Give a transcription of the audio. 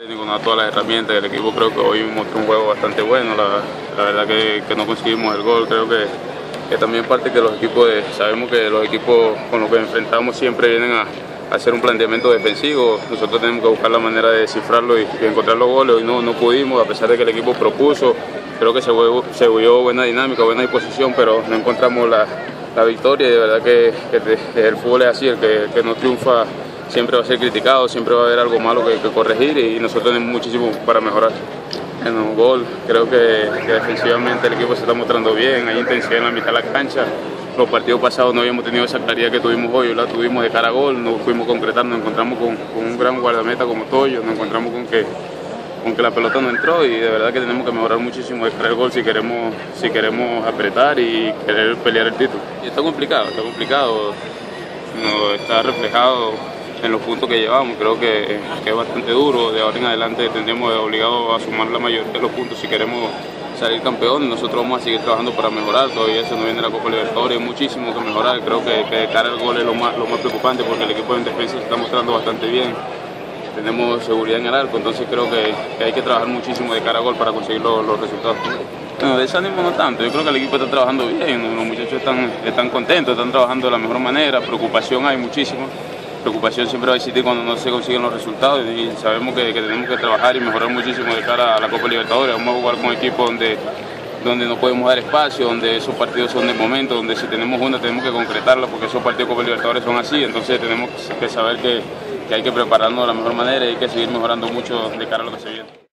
Con todas las herramientas, el equipo creo que hoy mostró un juego bastante bueno, la, verdad que, no conseguimos el gol, creo que, que también parte que los equipos, sabemos que los equipos con los que enfrentamos siempre vienen a, hacer un planteamiento defensivo, nosotros tenemos que buscar la manera de descifrarlo y, encontrar los goles, hoy no, no pudimos, a pesar de que el equipo propuso, creo que se, vio buena dinámica, buena disposición, pero no encontramos la, la victoria y de verdad que, el fútbol es así, el que, no triunfa siempre va a ser criticado, siempre va a haber algo malo que, corregir y nosotros tenemos muchísimo para mejorar. En un gol, creo que, defensivamente el equipo se está mostrando bien, hay intensidad en la mitad de la cancha. Los partidos pasados no habíamos tenido esa claridad que tuvimos hoy, la tuvimos de cara a gol, no fuimos concretando, nos encontramos con, un gran guardameta como Toyo, nos encontramos con que aunque la pelota no entró y de verdad que tenemos que mejorar muchísimo de el gol si queremos, si queremos apretar y querer pelear el título. Y está complicado, está complicado, está reflejado en los puntos que llevamos, creo que, es bastante duro, de ahora en adelante tendremos obligado a sumar la mayoría de los puntos si queremos salir campeón, nosotros vamos a seguir trabajando para mejorar, todavía eso no viene la Copa Libertadores, hay muchísimo que mejorar, creo que, que cara al gol es lo más, lo más preocupante porque el equipo en defensa se está mostrando bastante bien, tenemos seguridad en el arco, entonces creo que, hay que trabajar muchísimo de cara a gol para conseguir los, resultados. Bueno, desánimo no tanto, yo creo que el equipo está trabajando bien, los muchachos están, están contentos, están trabajando de la mejor manera, preocupación hay muchísimo, preocupación siempre va a existir cuando no se consiguen los resultados y sabemos que, tenemos que trabajar y mejorar muchísimo de cara a la Copa Libertadores, vamos a jugar con equipos donde donde no podemos dar espacio, donde esos partidos son de momento, donde si tenemos una tenemos que concretarla porque esos partidos Copa Libertadores son así, entonces tenemos que saber que que hay que prepararnos de la mejor manera y hay que seguir mejorando mucho de cara a lo que se viene.